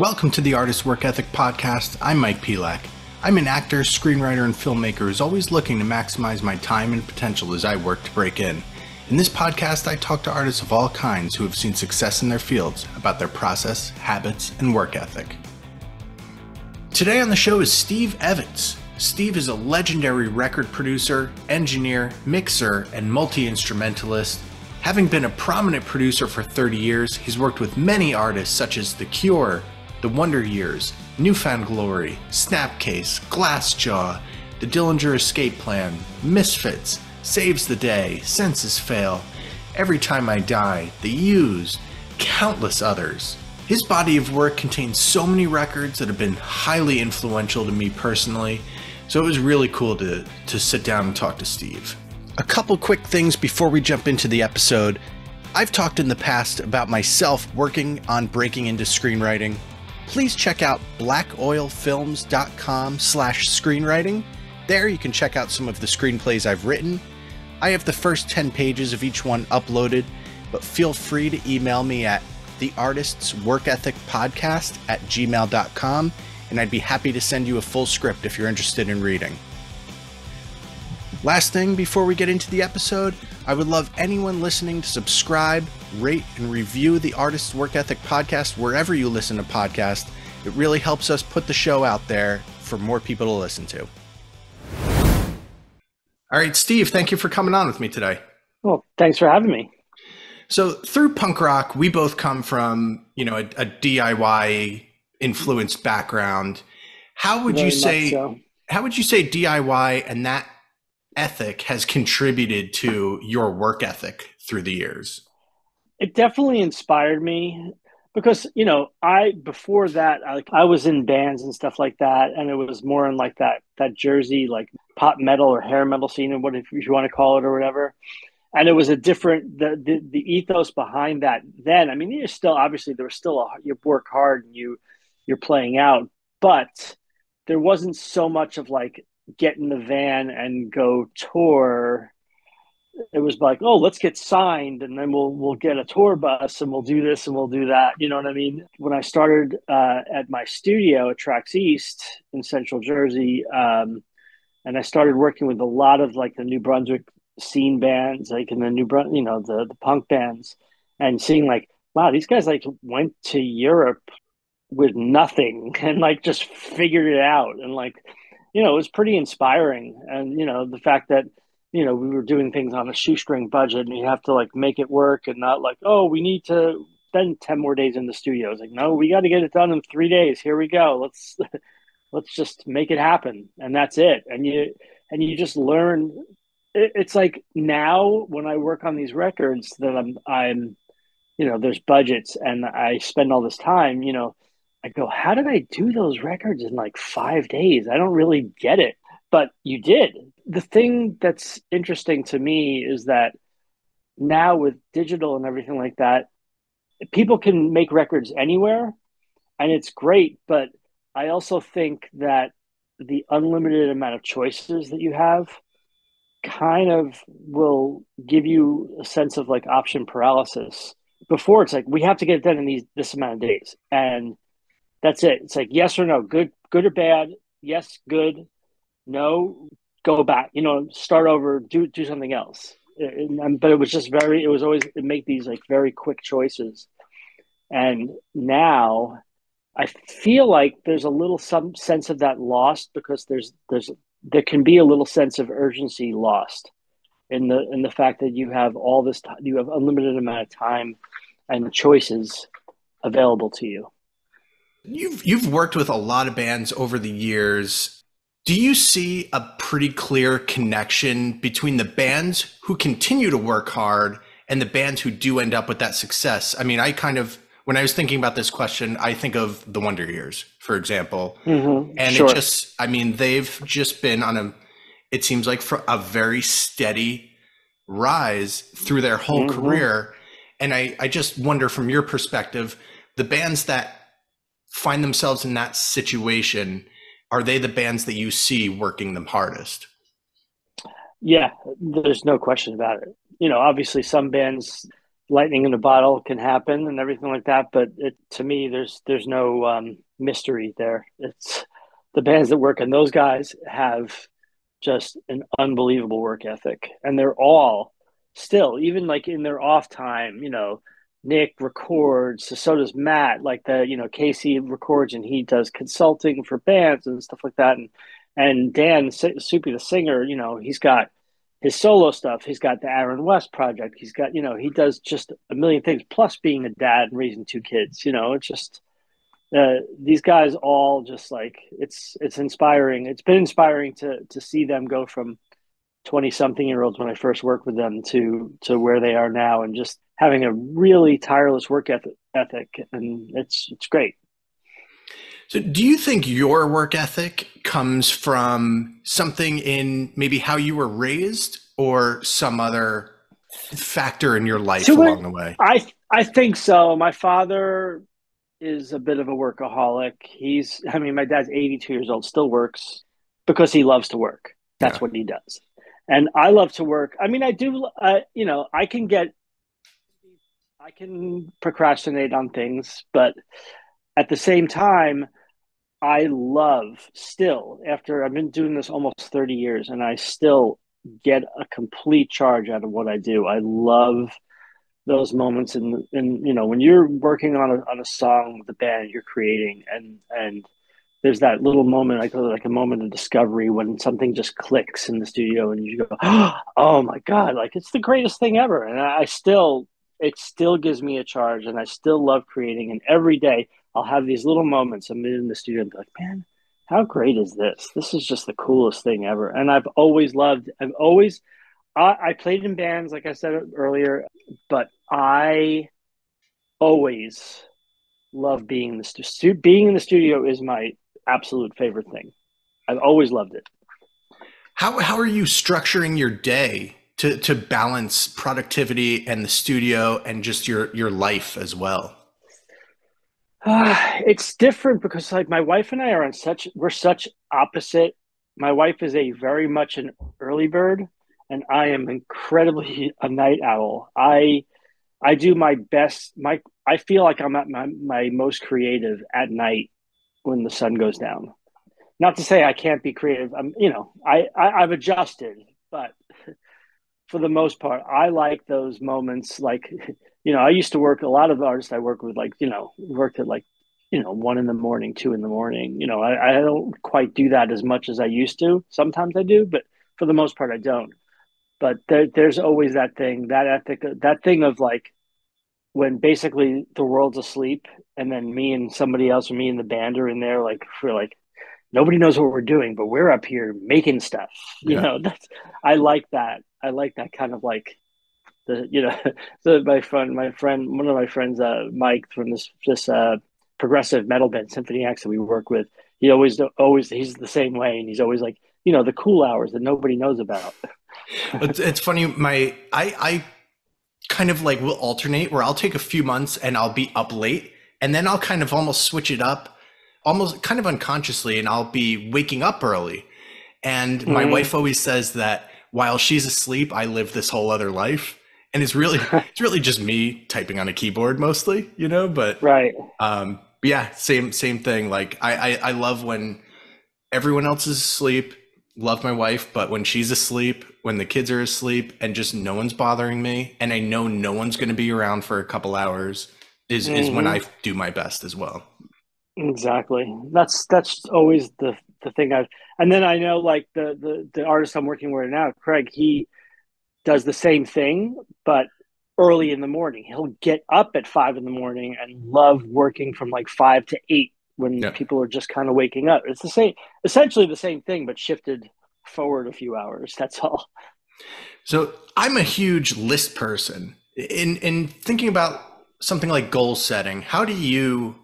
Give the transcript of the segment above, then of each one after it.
Welcome to the Artist Work Ethic Podcast. I'm Mike Pelak. I'm an actor, screenwriter, and filmmaker who's always looking to maximize my time and potential as I work to break in. In this podcast, I talk to artists of all kinds who have seen success in their fields about their process, habits, and work ethic. Today on the show is Steve Evetts. Steve is a legendary record producer, engineer, mixer, and multi instrumentalist. Having been a prominent producer for 30 years, he's worked with many artists such as The Cure, The Wonder Years, New Found Glory, Snapcase, Glassjaw, The Dillinger Escape Plan, Misfits, Saves the Day, Senses Fail, Every Time I Die, The Used, countless others. His body of work contains so many records that have been highly influential to me personally, so it was really cool to, to sit down and talk to Steve. A couple quick things before we jump into the episode. I've talked in the past about myself working on breaking into screenwriting. Please check out blackoilfilms.com slash screenwriting. There you can check out some of the screenplays I've written. I have the first 10 pages of each one uploaded, but feel free to email me at the artist's work ethic podcast at gmail.com and I'd be happy to send you a full script if you're interested in reading. Last thing before we get into the episode, I would love anyone listening to subscribe, rate, and review the Artist's Work Ethic podcast wherever you listen to podcasts. It really helps us put the show out there for more people to listen to. All right, Steve, thank you for coming on with me today. Well, thanks for having me. So, through punk rock, we both come from, you know, a, a DIY influenced background. How would Very you say so. how would you say DIY and that ethic has contributed to your work ethic through the years? It definitely inspired me because you know I before that I, I was in bands and stuff like that, and it was more in like that that Jersey like pop metal or hair metal scene, and what if you want to call it or whatever. And it was a different the, the the ethos behind that. Then I mean, you're still obviously there was still a you work hard and you you're playing out, but there wasn't so much of like get in the van and go tour it was like oh let's get signed and then we'll we'll get a tour bus and we'll do this and we'll do that you know what i mean when i started uh, at my studio at Trax East in central jersey um, and i started working with a lot of like the new brunswick scene bands like in the new Brun- you know the, the punk bands and seeing like wow these guys like went to europe with nothing and like just figured it out and like you know, it was pretty inspiring. And, you know, the fact that, you know, we were doing things on a shoestring budget and you have to like make it work and not like, oh, we need to spend 10 more days in the studio. It's like, no, we got to get it done in three days. Here we go. Let's, let's just make it happen. And that's it. And you, and you just learn. It's like now when I work on these records that I'm, I'm, you know, there's budgets and I spend all this time, you know, I go, how did I do those records in like five days? I don't really get it. But you did. The thing that's interesting to me is that now with digital and everything like that, people can make records anywhere and it's great. But I also think that the unlimited amount of choices that you have kind of will give you a sense of like option paralysis. Before it's like we have to get it done in these this amount of days, and that's it. It's like yes or no, good, good or bad. Yes, good. No, go back. You know, start over. Do do something else. And, but it was just very. It was always make these like very quick choices. And now, I feel like there's a little some sense of that lost because there's there's there can be a little sense of urgency lost in the in the fact that you have all this time, you have unlimited amount of time and choices available to you. You've you've worked with a lot of bands over the years. Do you see a pretty clear connection between the bands who continue to work hard and the bands who do end up with that success? I mean, I kind of when I was thinking about this question, I think of the Wonder Years, for example. Mm-hmm. And sure. it just I mean, they've just been on a it seems like for a very steady rise through their whole mm-hmm. career. And I, I just wonder from your perspective, the bands that find themselves in that situation, are they the bands that you see working the hardest? Yeah, there's no question about it. You know, obviously some bands lightning in a bottle can happen and everything like that. But it, to me, there's there's no um, mystery there. It's the bands that work, and those guys have just an unbelievable work ethic, and they're all still, even like in their off time, you know. Nick records, so does Matt. Like the, you know, Casey records and he does consulting for bands and stuff like that. And and Dan Soupy, the singer, you know, he's got his solo stuff. He's got the Aaron West project. He's got, you know, he does just a million things, plus being a dad and raising two kids. You know, it's just uh, these guys all just like it's it's inspiring. It's been inspiring to to see them go from twenty something year olds when I first worked with them to to where they are now, and just having a really tireless work ethic. ethic and it's it's great. So, do you think your work ethic comes from something in maybe how you were raised or some other factor in your life so along the way? I I think so. My father is a bit of a workaholic. He's I mean, my dad's 82 years old, still works because he loves to work. That's yeah. what he does. And I love to work. I mean, I do uh, you know, I can get I can procrastinate on things, but at the same time, I love still after I've been doing this almost 30 years and I still get a complete charge out of what I do. I love those moments and and you know when you're working on a on a song with the band you're creating and and there's that little moment I call it like a moment of discovery when something just clicks in the studio and you go oh my god like it's the greatest thing ever and I still it still gives me a charge and I still love creating and every day I'll have these little moments. I'm in the studio and be like, man, how great is this? This is just the coolest thing ever. And I've always loved, I've always, I, I played in bands, like I said earlier, but I always love being in the studio. Being in the studio is my absolute favorite thing. I've always loved it. How, how are you structuring your day to, to balance productivity and the studio and just your, your life as well? Uh, it's different because like my wife and I are on such we're such opposite. My wife is a very much an early bird and I am incredibly a night owl. I I do my best my I feel like I'm at my, my most creative at night when the sun goes down. Not to say I can't be creative. I'm you know, I, I I've adjusted, but for the most part, I like those moments like you know, I used to work a lot of the artists I work with, like, you know, worked at like, you know, one in the morning, two in the morning. You know, I, I don't quite do that as much as I used to. Sometimes I do, but for the most part, I don't. But there, there's always that thing, that ethic, that thing of like when basically the world's asleep and then me and somebody else or me and the band are in there, like, for like, nobody knows what we're doing, but we're up here making stuff. You yeah. know, that's, I like that. I like that kind of like, the you know so my friend my friend one of my friends uh mike from this this uh progressive metal band symphony x that we work with he always always he's the same way and he's always like you know the cool hours that nobody knows about it's, it's funny my i i kind of like will alternate where i'll take a few months and i'll be up late and then i'll kind of almost switch it up almost kind of unconsciously and i'll be waking up early and my mm-hmm. wife always says that while she's asleep i live this whole other life and it's really it's really just me typing on a keyboard mostly, you know. But right, um, yeah, same same thing. Like I, I I love when everyone else is asleep. Love my wife, but when she's asleep, when the kids are asleep, and just no one's bothering me, and I know no one's going to be around for a couple hours, is mm-hmm. is when mm-hmm. I do my best as well. Exactly. That's that's always the the thing I've and then I know like the the the artist I'm working with now, Craig, he does the same thing, but early in the morning. He'll get up at five in the morning and love working from like five to eight when yeah. people are just kind of waking up. It's the same, essentially the same thing, but shifted forward a few hours. That's all. So I'm a huge list person. In in thinking about something like goal setting, how do you,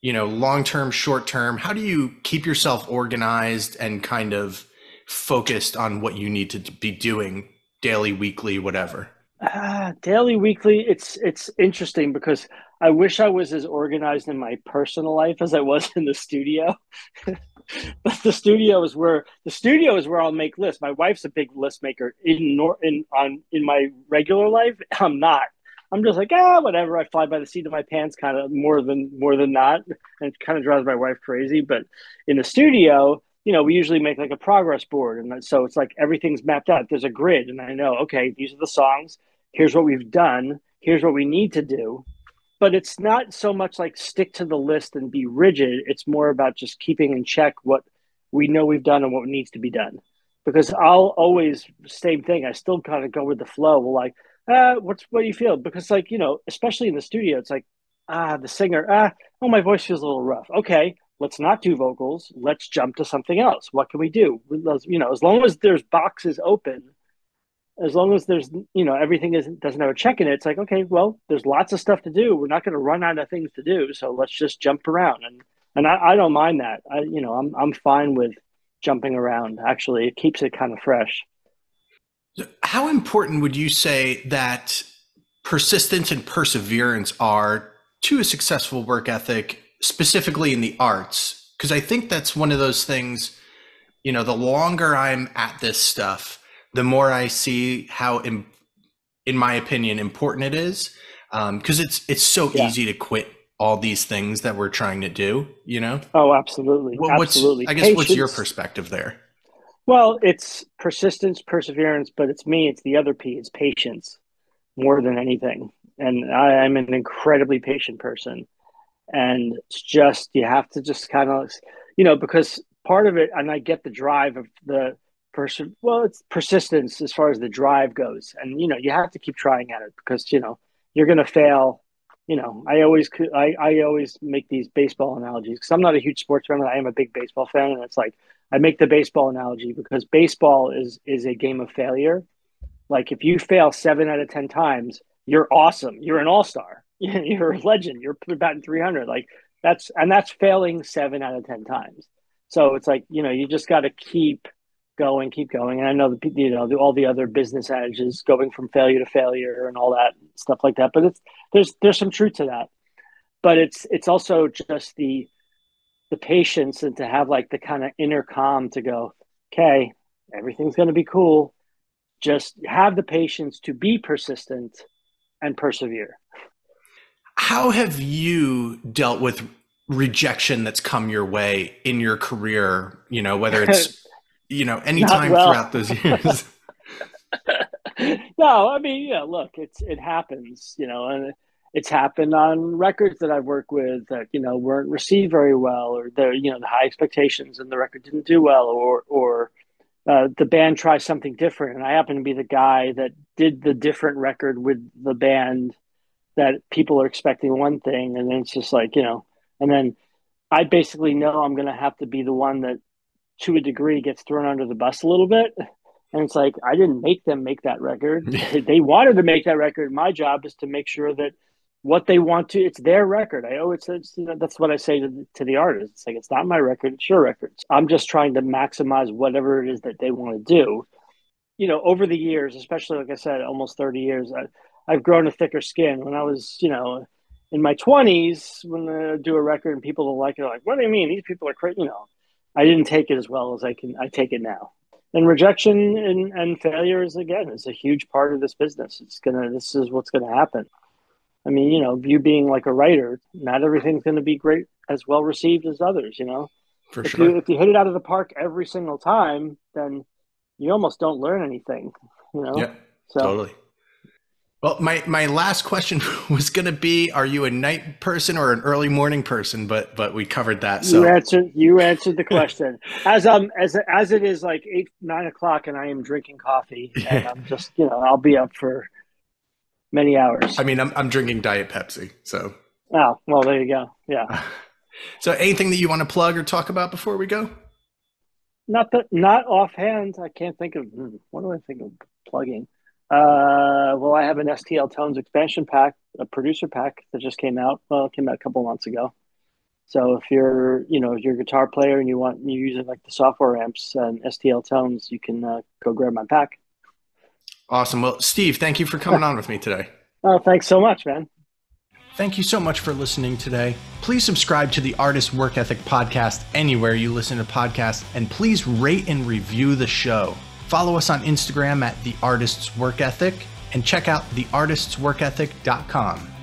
you know, long term, short term, how do you keep yourself organized and kind of focused on what you need to be doing daily, weekly, whatever? Uh, daily, weekly. It's it's interesting because I wish I was as organized in my personal life as I was in the studio. but the studio is where the studio is where I'll make lists. My wife's a big list maker in nor in on in my regular life. I'm not. I'm just like, ah, whatever. I fly by the seat of my pants, kind of more than more than not, and it kind of drives my wife crazy. But in the studio, you know, we usually make like a progress board, and so it's like everything's mapped out. There's a grid, and I know, okay, these are the songs. Here's what we've done. Here's what we need to do. But it's not so much like stick to the list and be rigid. It's more about just keeping in check what we know we've done and what needs to be done. Because I'll always same thing. I still kind of go with the flow. Well, like, uh, what's what do you feel? Because like you know, especially in the studio, it's like ah, the singer ah, oh, my voice feels a little rough. Okay, let's not do vocals. Let's jump to something else. What can we do? You know, as long as there's boxes open, as long as there's you know everything is doesn't have a check in it, it's like okay, well, there's lots of stuff to do. We're not going to run out of things to do, so let's just jump around. And and I, I don't mind that. I you know I'm I'm fine with jumping around. Actually, it keeps it kind of fresh. How important would you say that persistence and perseverance are to a successful work ethic, specifically in the arts? Because I think that's one of those things, you know, the longer I'm at this stuff, the more I see how, in, in my opinion, important it is. Because um, it's it's so yeah. easy to quit all these things that we're trying to do. You know? Oh, absolutely, what, absolutely. I guess Patience. what's your perspective there? Well, it's persistence, perseverance, but it's me. It's the other P. It's patience more than anything. And I, am an incredibly patient person. And it's just, you have to just kind of, you know, because part of it, and I get the drive of the person, well, it's persistence as far as the drive goes. And, you know, you have to keep trying at it because, you know, you're going to fail. You know, I always, I, I always make these baseball analogies because I'm not a huge sports fan. But I am a big baseball fan. And it's like, I make the baseball analogy because baseball is is a game of failure. Like if you fail seven out of ten times, you're awesome. You're an all star. You're a legend. You're batting three hundred. Like that's and that's failing seven out of ten times. So it's like you know you just got to keep going, keep going. And I know the you know the, all the other business adages going from failure to failure and all that stuff like that. But it's there's there's some truth to that. But it's it's also just the the patience and to have like the kind of inner calm to go, okay, everything's going to be cool. Just have the patience to be persistent and persevere. How have you dealt with rejection that's come your way in your career? You know, whether it's, you know, anytime well. throughout those years. no, I mean, yeah, look, it's, it happens, you know, and it's happened on records that I've worked with that you know weren't received very well, or the you know the high expectations and the record didn't do well, or or uh, the band tries something different, and I happen to be the guy that did the different record with the band that people are expecting one thing, and then it's just like you know, and then I basically know I'm going to have to be the one that, to a degree, gets thrown under the bus a little bit. And it's like I didn't make them make that record. they wanted to make that record. My job is to make sure that what they want to it's their record i it's you know, that's what i say to, to the artist it's like it's not my record it's your record i'm just trying to maximize whatever it is that they want to do you know over the years especially like i said almost 30 years I, i've grown a thicker skin when i was you know in my 20s when i do a record and people don't like it like what do you mean these people are crazy you know i didn't take it as well as i can i take it now and rejection and, and failure is again is a huge part of this business it's gonna this is what's gonna happen I mean, you know, you being like a writer, not everything's going to be great as well received as others. You know, for if sure. You, if you hit it out of the park every single time, then you almost don't learn anything. You know. Yeah. So. Totally. Well, my, my last question was going to be: Are you a night person or an early morning person? But but we covered that. So you answered you answered the question. as um as as it is like eight nine o'clock, and I am drinking coffee, and I'm just you know I'll be up for many hours. I mean, I'm I'm drinking Diet Pepsi, so. Oh well, there you go. Yeah. so, anything that you want to plug or talk about before we go? Not that, not offhand. I can't think of hmm, what do I think of plugging. Uh, well, I have an STL Tones expansion pack, a producer pack that just came out. Well, it came out a couple months ago. So if you're, you know, you're a guitar player and you want you using like the software amps and STL Tones, you can uh, go grab my pack. Awesome. Well, Steve, thank you for coming on with me today. Oh, thanks so much, man. Thank you so much for listening today. Please subscribe to the Artist Work Ethic podcast anywhere you listen to podcasts, and please rate and review the show. Follow us on Instagram at The Artist's Work Ethic and check out theartistsworkethic.com